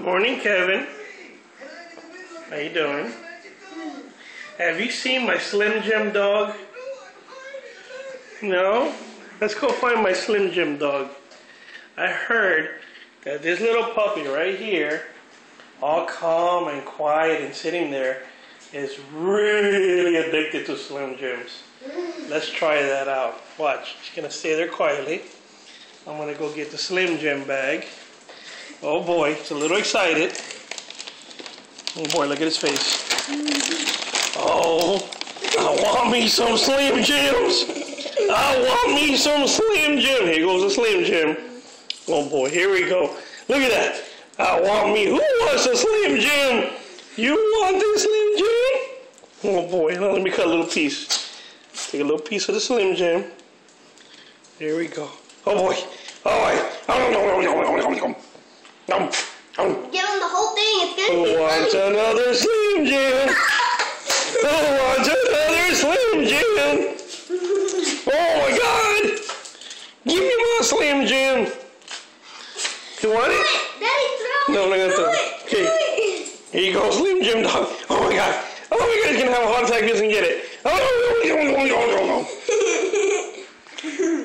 Good morning, Kevin. How you doing? Have you seen my Slim Jim dog? No? Let's go find my Slim Jim dog. I heard that this little puppy right here, all calm and quiet and sitting there, is really addicted to Slim Jims. Let's try that out. Watch. She's gonna stay there quietly. I'm gonna go get the Slim Jim bag. Oh boy, he's a little excited. Oh boy, look at his face. Oh, I want me some Slim Jims. I want me some Slim Jim. Here goes a Slim Jim. Oh boy, here we go. Look at that. I want me. Who wants a Slim Jim? You want this Slim Jim? Oh boy, now let me cut a little piece. Take a little piece of the Slim Jim. There we go. Oh boy. Oh boy. Nom, nom. Give him the whole thing. It's gonna be wants funny. another Slim Jim? Who wants another Slim Jim? Oh my God! Give me my Slim Jim. You want it? Daddy, throw No, I'm not gonna throw it. it. Okay. Throw. Here you go, Slim Jim dog. Oh my God! Oh my God! He's gonna have a heart attack. He doesn't get it. Oh no! no, no, no, no, no.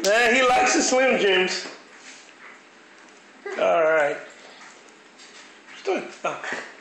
Eh, he likes the Slim Jims. どやった